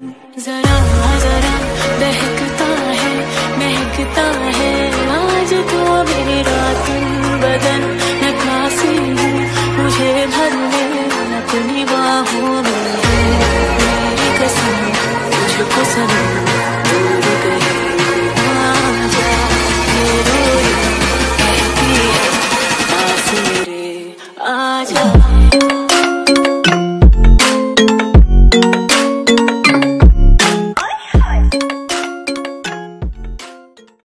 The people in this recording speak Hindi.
जरा जरा महकता है महकता है। आज तो मेरा तुम बदन नकासी हूँ। मुझे भर ले अपनी बाहों में मेरी कसम, तुझको सनम दूर गई आजा।